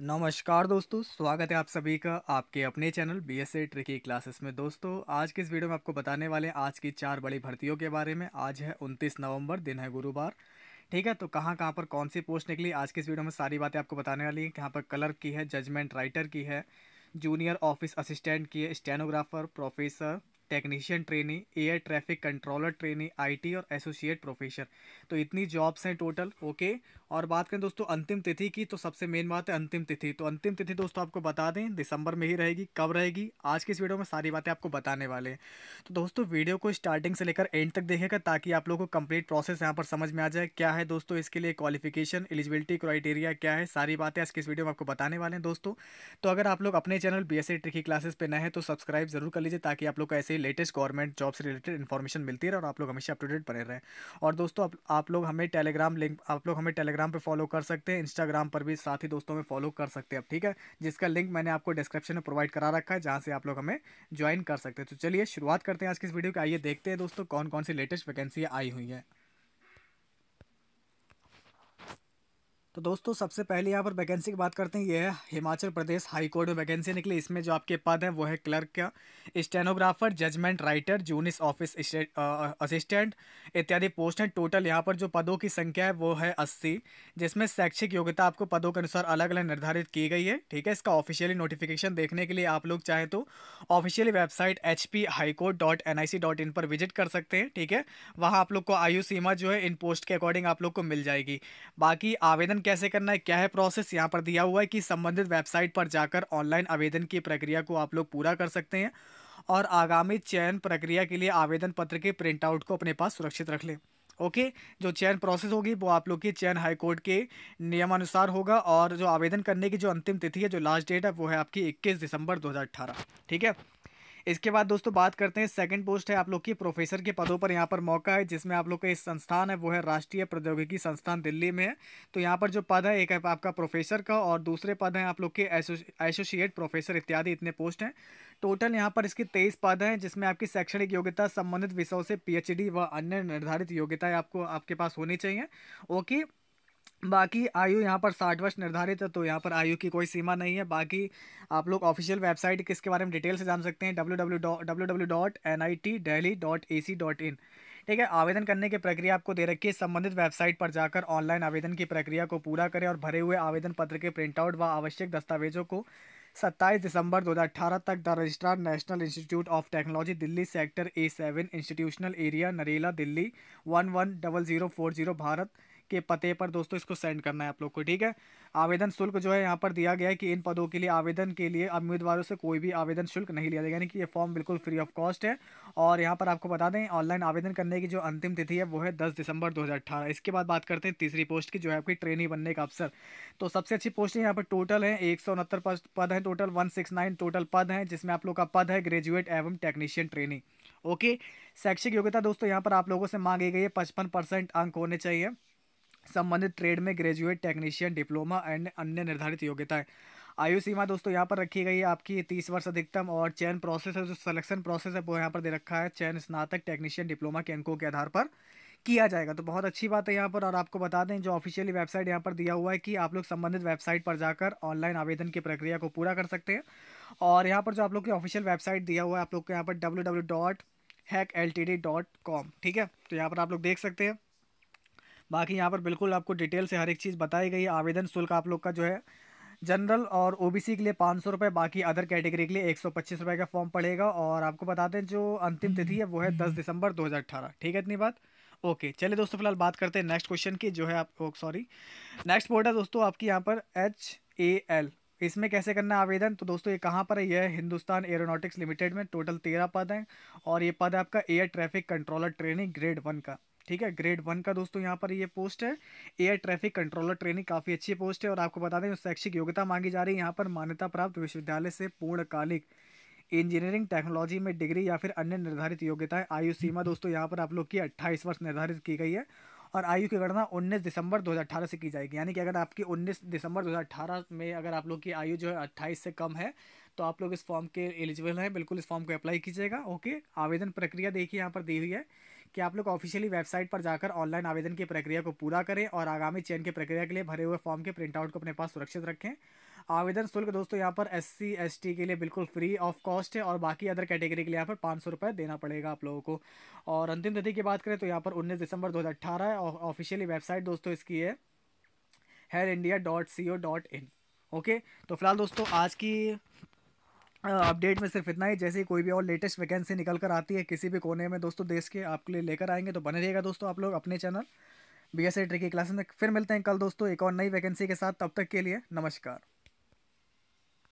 नमस्कार दोस्तों, स्वागत है आप सभी का आपके अपने channel B S C tricky classes में। दोस्तों, आज के इस वीडियो में आपको बताने वाले हैं, आज की चार बड़ी भर्तियों के बारे में। आज है उनतीस नवंबर, दिन है गुरुवार। ठीक है तो कहाँ कहाँ पर कौन सी पोस्ट निकली, आज की इस वीडियो में सारी बातें आपको बताने वाली हैं। यहाँ पर कलर की है, जजमेंट राइटर की है, जूनियर ऑफ़िस असिस्टेंट की है, stenographer, professor, technician trainee, air traffic controller trainee, IT और एसोसिएट प्रोफेसर। तो इतनी जॉब्स हैं टोटल, ओके? और बात करें दोस्तों अंतिम तिथि की तो सबसे मेन बात है अंतिम तिथि। तो अंतिम तिथि दोस्तों आपको बता दें, दिसंबर में ही रहेगी, कब रहेगी, आज की इस वीडियो में सारी बातें आपको बताने वाले हैं। तो दोस्तों वीडियो को स्टार्टिंग से लेकर एंड तक देखेगा, ताकि आप लोगों को कंप्लीट प्रोसेस यहाँ पर समझ में आ जाए, क्या है दोस्तों इसके लिए क्वालिफिकेशन एलिजिबिलिटी क्राइटेरिया क्या है, सारी बातें आज की इस वीडियो में आपको बताने वाले हैं दोस्तों। तो अगर आप लोग अपने channel B S tricky classes पर नए हैं तो सब्सक्राइब ज़रूर कर लीजिए, ताकि आप लोग को ऐसे ही लेटेस्ट गवर्नमेंट जॉब से रिलेटेड इन्फॉर्मेशन मिलती रहे और आप लोग हमेशा अप टू डेट बने रहें। और दोस्तों आप लोग हमें टेलीग्राम लिंक आप लोग हमें टेलीग्राम पर फॉलो कर सकते हैं। इंस्टाग्राम पर भी साथ ही दोस्तों में फॉलो कर सकते हैं अब ठीक है? जिसका लिंक मैंने आपको डिस्क्रिप्शन में प्रोवाइड करा रखा है, जहाँ से आप लोग हमें ज्वाइन कर सकते हैं। तो चलिए शुरुआत करते हैं आज की इस वीडियो की। आइए देखते हैं दोस्तों कौन कौन सी लेटेस्ट वैकेंसी आई हुई है। तो दोस्तों, सबसे पहले यहाँ पर वैकेंसी की बात करते हैं। ये है हिमाचल प्रदेश हाई कोर्ट में वैकेंसी निकली। इसमें जो आपके पद हैं, वो है क्लर्क का stenographer judgement writer junior office assistant इत्यादि पोस्ट हैं। टोटल यहाँ पर जो पदों की संख्या है, वो है अस्सी, जिसमें शैक्षिक योग्यता आपको पदों के अनुसार अलग अलग निर्धारित की गई है। ठीक है, इसका ऑफिशियली नोटिफिकेशन देखने के लिए आप लोग चाहें तो officially website H P dot N I C dot in पर विज़िट कर सकते हैं। ठीक है, वहाँ आप लोग को आयु सीमा जो है, इन पोस्ट के अकॉर्डिंग आप लोग को मिल जाएगी। बाकी आवेदन कैसे करना है, क्या है प्रोसेस यहाँ पर दिया हुआ है कि संबंधित वेबसाइट पर जाकर ऑनलाइन आवेदन की प्रक्रिया को आप लोग पूरा कर सकते हैं और आगामी चयन प्रक्रिया के लिए आवेदन पत्र के प्रिंट आउट को अपने पास सुरक्षित रख लें। ओके? जो चयन प्रोसेस होगी, वो आप लोग की चयन हाईकोर्ट के नियमानुसार होगा और जो आवेदन करने की जो अंतिम तिथि है, जो लास्ट डेट है, वो है आपकी 21 दिसंबर 2018 ठीक है? इसके बाद दोस्तों बात करते हैं सेकंड पोस्ट है आप लोग की प्रोफेसर के पदों पर यहाँ पर मौका है, जिसमें आप लोग का इस संस्थान है, वो है राष्ट्रीय प्रौद्योगिकी संस्थान दिल्ली में है। तो यहाँ पर जो पद है, एक है आपका प्रोफेसर का और दूसरे पद हैं आप लोग के एसोसिएट प्रोफेसर इत्यादि, इतने पोस्ट हैं। टोटल यहाँ पर इसके तेईस पद हैं, जिसमें आपकी शैक्षणिक योग्यता संबंधित विषयों से पीएचडी व अन्य निर्धारित योग्यताएँ आपको, आपके पास होनी चाहिए। ओके बाकी आयु यहाँ पर साठ वर्ष निर्धारित है तो यहाँ पर आयु की कोई सीमा नहीं है। बाकी आप लोग ऑफिशियल वेबसाइट किसके बारे में डिटेल से जान सकते हैं W W W W dot N I T Delhi dot A C dot in ठीक है, आवेदन करने की प्रक्रिया आपको दे रखी है। संबंधित वेबसाइट पर जाकर ऑनलाइन आवेदन की प्रक्रिया को पूरा करें और भरे हुए आवेदन पत्र के प्रिंटआउट व आवश्यक दस्तावेजों को सत्ताईस दिसंबर 2018 तक the registrar National Institute of Technology, Delhi sector A seven institutional area, Narela, Delhi one one double zero four zero, Bharat. के पते पर दोस्तों इसको सेंड करना है आप लोग को, ठीक है? आवेदन शुल्क जो है यहाँ पर दिया गया है कि इन पदों के लिए आवेदन के लिए उम्मीदवारों से कोई भी आवेदन शुल्क नहीं लिया जाएगा, यानी कि ये फॉर्म बिल्कुल फ्री ऑफ़ कॉस्ट है। और यहाँ पर आपको बता दें ऑनलाइन आवेदन करने की जो अंतिम तिथि है वो है दस दिसंबर दो हज़ार अठारह। इसके बाद बात करते हैं तीसरी पोस्ट की, जो है आपकी ट्रेनिंग बनने का अवसर। तो सबसे अच्छी पोस्ट यहाँ पर टोटल है, एक सौ उनहत्तर पद है टोटल वन टोटल पद हैं, जिसमें आप लोग का पद है ग्रेजुएट एवं टेक्नीशियन ट्रेनिंग ओके शैक्षिक योग्यता दोस्तों यहाँ पर आप लोगों से मांगी गई है, पचपन परसेंट अंक होने चाहिए। संबंधित ट्रेड में ग्रेजुएट टेक्नीशियन डिप्लोमा एंड अन्य निर्धारित योग्यताएँ। आयु सीमा दोस्तों यहाँ पर रखी गई है आपकी, तीस वर्ष अधिकतम और चयन प्रोसेस है, जो सिलेक्शन प्रोसेस है, वो यहाँ पर दे रखा है। चयन स्नातक टेक्नीशियन डिप्लोमा के अंकों के आधार पर किया जाएगा। तो बहुत अच्छी बात है यहाँ पर और आपको बता दें, जो ऑफिशियली वेबसाइट यहाँ पर दिया हुआ है कि आप लोग संबंधित वेबसाइट पर जाकर ऑनलाइन आवेदन की प्रक्रिया को पूरा कर सकते हैं। और यहाँ पर जो आप लोग की ऑफिशियल वेबसाइट दिया हुआ है, आप लोग को यहाँ पर W W dot hack L T D dot com ठीक है? तो यहाँ पर आप लोग देख सकते हैं। बाकी यहाँ पर बिल्कुल आपको डिटेल से हर एक चीज़ बताई गई है। आवेदन शुल्क आप लोग का जो है जनरल और ओबीसी के लिए पाँच सौ रुपये बाकी अदर कैटेगरी के लिए एक सौ पच्चीस रुपये का फॉर्म पड़ेगा और आपको बता दें जो अंतिम तिथि है वो है दस दिसंबर दो हज़ार अठारह। ठीक है इतनी बात? ओके चलिए दोस्तों फ़िलहाल बात करते हैं नेक्स्ट क्वेश्चन की जो है आप सॉरी। नेक्स्ट बोर्ड है दोस्तों आपकी यहाँ पर एच ए एल। इसमें कैसे करना है आवेदन? तो दोस्तों ये कहाँ पर है? यह हिंदुस्तान एरोनॉटिक्स लिमिटेड में टोटल तेरह पद हैं और ये पद है आपका air traffic controller training grade one का। ठीक है ग्रेड वन का दोस्तों यहाँ पर ये पोस्ट है। एयर ट्रैफ़िक कंट्रोलर ट्रेनिंग काफ़ी अच्छी पोस्ट है और आपको बता दें जो शैक्षिक योग्यता मांगी जा रही है यहाँ पर मान्यता प्राप्त विश्वविद्यालय से पूर्णकालिक इंजीनियरिंग टेक्नोलॉजी में डिग्री या फिर अन्य निर्धारित योग्यताएँ। आयु सीमा दोस्तों यहाँ पर आप लोग की अट्ठाईस वर्ष निर्धारित की गई है और आयु की गणना 19 दिसंबर 2018 से की जाएगी। यानी कि अगर आपकी 19 दिसंबर 2018 में अगर आप लोग की आयु जो है 28 से कम है तो आप लोग इस फॉर्म के एलिजिबल हैं। बिल्कुल इस फॉर्म को अप्लाई कीजिएगा। ओके आवेदन प्रक्रिया देखिए यहाँ पर दी हुई है। कि आप लोग ऑफिशियली वेबसाइट पर जाकर ऑनलाइन आवेदन की प्रक्रिया को पूरा करें और आगामी चयन की प्रक्रिया के लिए भरे हुए फॉर्म के प्रिंटआउट को अपने पास सुरक्षित रखें। आवेदन शुल्क दोस्तों यहाँ पर एस सी एस टी के लिए बिल्कुल फ्री ऑफ़ कॉस्ट है और बाकी अदर कैटेगरी के लिए यहाँ पर पाँच सौ रुपये देना पड़ेगा आप लोगों को। और अंतिम तिथि की बात करें तो यहाँ पर उन्नीस दिसंबर दो हज़ार अट्ठारह है और ऑफिशियली वेबसाइट दोस्तों इसकी है air India dot C O dot in okay तो फ़िलहाल दोस्तों आज की अपडेट में सिर्फ़ इतना ही, जैसे ही कोई भी और लेटेस्ट वैकेंसी निकल कर आती है किसी भी कोने में दोस्तों देश के, आपके लिए लेकर आएँगे तो बने रहिएगा दोस्तों आप लोग अपने channel B S tricky classes में। फिर मिलते हैं कल दोस्तों एक और नई वैकेंसी के साथ, तब तक के लिए नमस्कार।